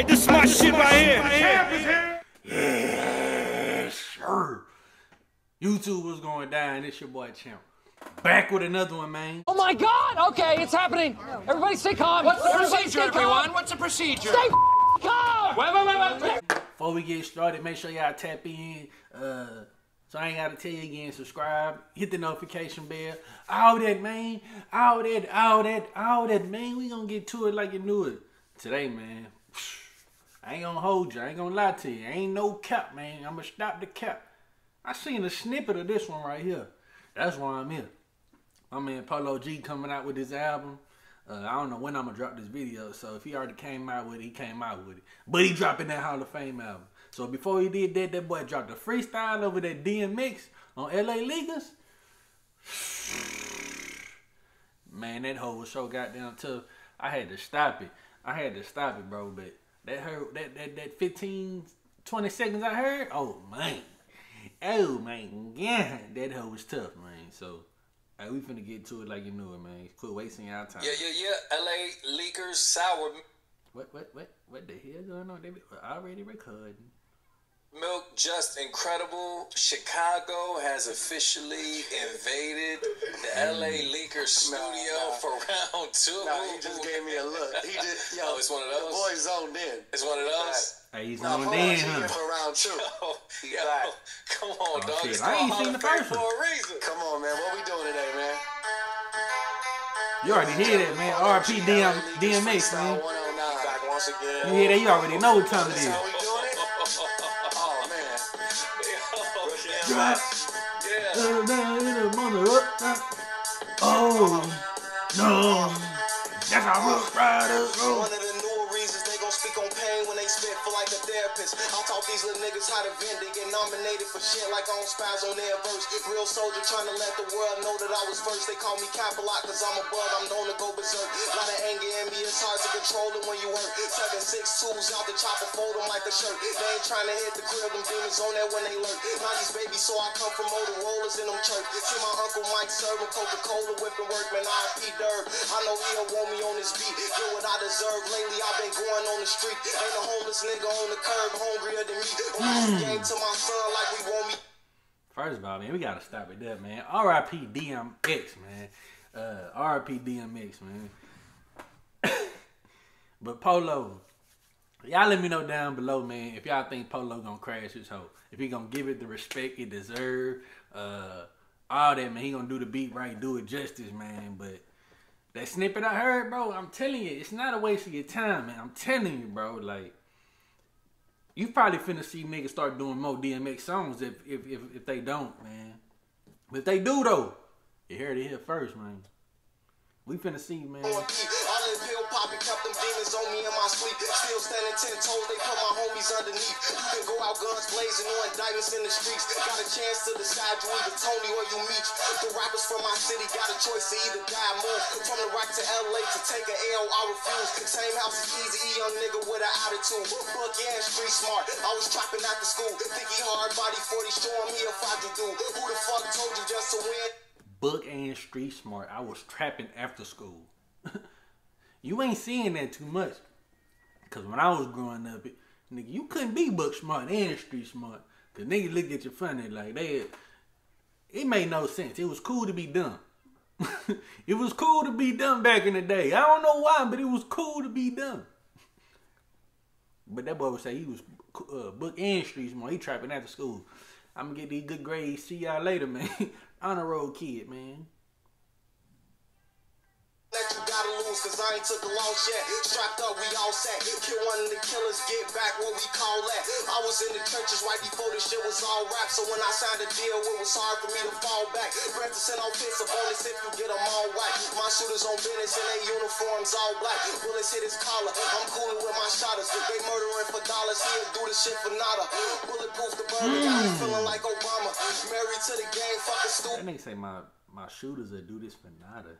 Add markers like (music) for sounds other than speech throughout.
Like this is my shit right here. Yes, sir. YouTube was going down. It's your boy Champ. Back with another one, man. Oh my God! Okay, it's happening. Everybody stay calm. What's the Everybody procedure, stay calm. everyone? What's the procedure? Stay calm. Wait, wait, wait, wait. Before we get started, make sure y'all tap in. Uh, so I ain't gotta tell you again. Subscribe, hit the notification bell. All that, man. All that, all that, all that, man. We gonna get to it like you knew it. Today, man. I ain't gonna hold you. I ain't gonna lie to you. Ain't no cap, man. I'm gonna stop the cap. I seen a snippet of this one right here. That's why I'm here. My man Polo G coming out with his album. Uh, I don't know when I'm gonna drop this video, so if he already came out with it, he came out with it. But he dropping that Hall of Fame album. So before he did that, that boy dropped a freestyle over that DMX on LA Leakers. Man, that hoe was so goddamn tough. I had to stop it. I had to stop it, bro. But that heard that that that 15, 20 seconds I heard, oh man. Oh man, yeah, that hoe was tough, man. So Hey, we finna get to it like you knew it, man. Quit wasting y'all time. Yeah, yeah, yeah. LA Leakers Sour What, what, what, what the hell going on? They already recording. Milk Just Incredible. Chicago has officially invaded the LA mm. Leakers studio nah. for round two. Nah, he just gave me a look. He just, (laughs) yo, Oh, it's one of those? The boy zoned in. It's one of those. Hey, he's Nah, on hold in, huh? for round two. (laughs) Oh, He yo, back. come on, dog. Oh, shit, I ain't seen the first one. for a reason. Come on, man. What we doing today, man? You already hear that, man. RP DM, DMX, man. 109. Back once You hear that? You already know what time it That's is. Drop. Down in the morning, up. Oh, no. That's how Ruff Ryders roll. Like a therapist. I'll taught these little niggas how to vent. They get nominated for shit like on spies on their verse. Real soldier trying to let the world know that I was first. They call me Capalot cause I'm a bug. I'm known to go berserk. Lot of anger in me, it's hard to control it when you hurt. Seven six twos out the chopper, fold them like a shirt. They ain't trying to hit the crib, them demons on there when they lurk. 90s baby, so I come from Motorola's in them church. See my uncle Mike serving Coca-Cola whipping work, man. I P Derb. I know he don't want me on this beat. Get what I deserve. Lately I've been going on the street. Ain't a homeless nigga on the curb hungrier than me. On this game to my son like we want me. First of all, man, we gotta stop it there, man. R.I.P. DMX, man. Uh, R.I.P. DMX, man. (coughs) but Polo, y'all let me know down below, man, if y'all think Polo gonna crash his hoe. If he gonna give it the respect it deserve, uh, all that, man. He gonna do the beat right, do it justice, man. But that snippet I heard, bro, I'm telling you, it's not a waste of your time, man. I'm telling you, bro, like. You probably finna see niggas start doing more DMX songs if if if, if they don't, man. But if they do though, you heard it here first, man. We finna see, man. Kept on me in my sleep. Still standing ten toes, they put my homies underneath. You can go out guns blazing, no indictments in the streets. Got a chance to decide you either Tony or you meet. The rappers from my city got a choice to either die move. From the rack to LA to take a L, I refuse. Same house as Eazy young nigga with an attitude. Buck and street smart. I was trapping at the school. Think he hard body 40, showing me if I could do. Who the fuck told you just to win? Book and street smart. I was trapping after school. (laughs) you ain't seeing that too much. Cause when I was growing up, it, nigga, you couldn't be book smart and street smart. Cause nigga look at you funny like they. It made no sense. It was cool to be dumb. (laughs) it was cool to be dumb back in the day. I don't know why, but it was cool to be dumb. (laughs) But that boy would say he was uh, book and street smart. He trapping after school. I'm gonna get these good grades. See y'all later, man. (laughs) Honor roll kid, man. You cause I ain't took a loss yet. Strapped up, we all set. Kill one of the killers, get back what we call that. I was in the trenches right before this shit was all rap. So when I signed a deal, it was hard for me to fall back. Practicing offensive bonus if you get them all right. My shooters on business and their uniforms all black. Bullets hit his collar. I'm cooling with my shotters. They murdering for dollars. He'll do this shit for nada. Bulletproof the burn, got me hmm. feeling like Obama. Married to the game, fucking stupid. That nigga say my my shooters that do this for nada.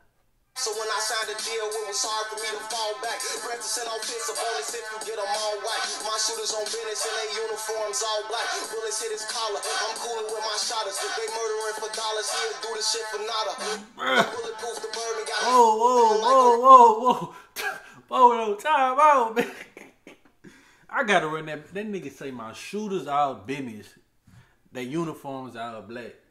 So when I signed a deal, it was hard for me to fall back. Practicing offensive bonus if you get them all right. My shooters on business and their uniforms all black. Bullets hit his collar. I'm cooling with my shotters. They murdering for dollars. He'll do this shit for nada. Bulletproof the bourbon got Whoa, whoa, whoa, whoa, (laughs) whoa. Photo time out, man. (laughs) I gotta run that. That nigga say my shooters all business. Their uniforms all black.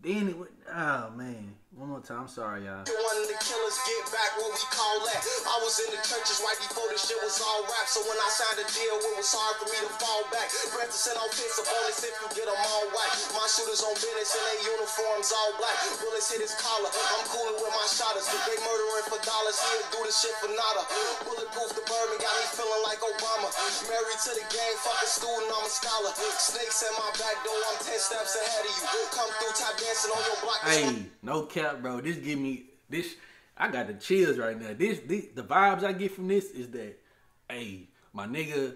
Then it went, oh man. One more time. I'm sorry, y'all. One of the killers get back what we call that. I was in the churches right before this shit was all rap. So when I signed a deal, it was hard for me to fall back. Practicing offensive bonus if you get them all white. My shooters on business and their uniforms all black. Bullets hit his collar. I'm cooling with my shotters. If they murdering for dollars, he'll do this shit for nada. Bulletproof the bourbon got me feeling like Obama. Married to the game, fuck a student, I'm a scholar. Snakes at my back door, I'm 10 steps ahead of you. Come through, tap dancing on your block. Hey, no cap, bro. This give me this. I got the chills right now. This, this the vibes I get from this is that, hey, my nigga,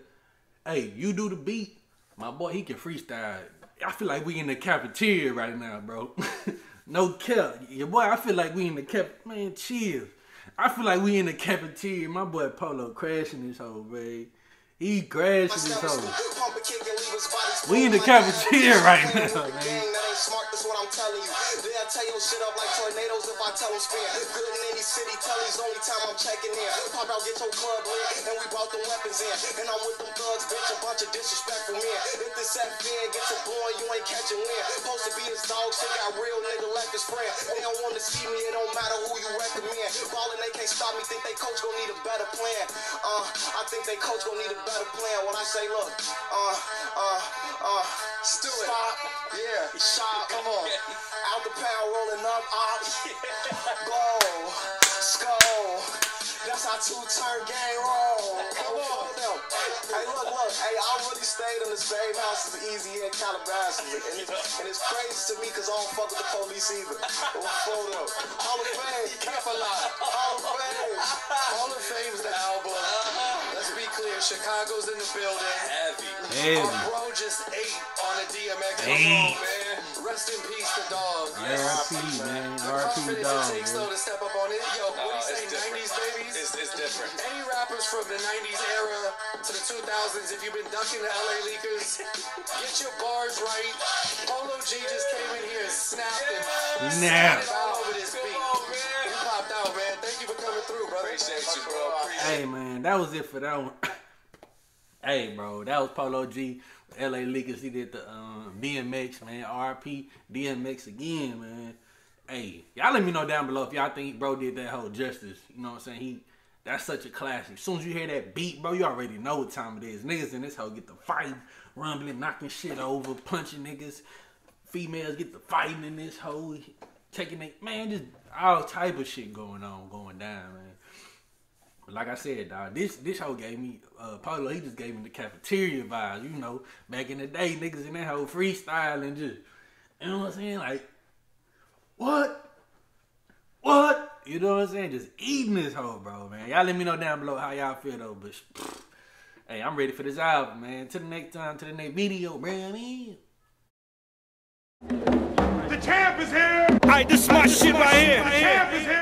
hey, you do the beat, my boy, he can freestyle. I feel like we in the cafeteria right now, bro. (laughs) no cap, your boy. I feel like we in the cap. Man, chill. I feel like we in the cafeteria. My boy Polo crashing this whole, bro. He crashing this whole. We in the cafeteria right now, man. That ain't smart, that's what I'm telling you. They'll tell your shit up like tornadoes if I tell them spin. Good in any city, telly's only time I'm checking in. Pop out, get your club lit, and we brought them weapons in. And I'm with them thugs, bitch, a bunch of disrespectful men. If this FN gets a blowing, you ain't catching wind. Supposed to be his dog, shit got real nigga left his friend. They don't want to see me, it don't matter who you recommend. Ballin', they can't stop me, think they coach gon' need a better plan. Uh, I think they coach gon' need a better plan. When I say, look, uh, uh, uh, Let's do it. Stop. Yeah. Shot. Come on. Out the pound, rolling up. Ah, Op. Go, Skull. That's how two turn game roll. Come on. Them. Hey, look, look. Hey, I really stayed in the same house as Eazy in Calabasas. And it's, and it's crazy to me because I don't fuck with the police either. But before them. Hall of Fame. (laughs) Careful lot. Hall of Fame. Hall of Fame's the album. Uh-huh. Let's be clear, Chicago's in the building. Heavy. Heavy. Our bro just ate on a DMX. Come on, man. Rest in peace, the dog. R.I.P. man. The R.I.P. confidence dog. it takes though to step up on it. Yo, what do you say, different. 90s babies? It's, it's different. Any rappers from the 90s era to the 2000s, if you've been ducking the LA Leakers, get your bars right. Polo G just came in here and snapped and Snap. snapped all over this beat. on. You popped out, man. Thank you for coming through, brother. Appreciate you, bro. Appreciate Hey man, that was it for that one. Hey bro, that was Polo G, LA Leakers. He did the um, DMX man, RP DMX again, man. Hey, y'all let me know down below if y'all think bro did that whole justice. You know what I'm saying? He that's such a classic. As soon as you hear that beat, bro, you already know what time it is. Niggas in this hoe get the fight, rumbling, knocking shit over, punching niggas. Females get the fighting in this hoe, taking it. Man, just all type of shit going on, going down, man. But like I said, dog, this this hoe gave me uh Polo, he just gave me the cafeteria vibes, you know. Back in the day, niggas in that whole freestyle and just you know what I'm saying? Like, what? What? You know what I'm saying? Just eating this hoe, bro, man. Y'all let me know down below how y'all feel though, but pff, (sniffs) hey, I'm ready for this album, man. Till the next time, to the next video, man. Man. The champ is here. All right, this is my shit right here. The champ is here.